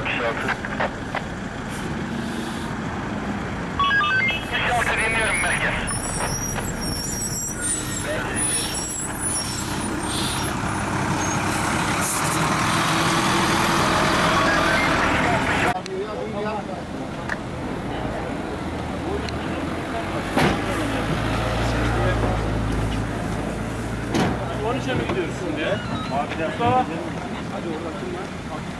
66. 66 dinliyorum merkez. Onun için mi gidiyoruz şimdi? Abi de. Hadi oradan kim var?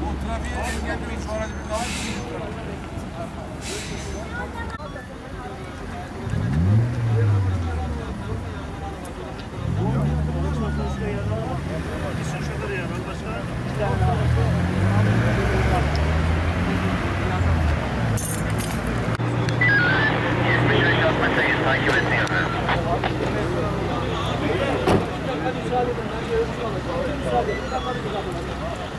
Bu trafiğe engellemeyi sonra takip etmiyor. 頑張ってください。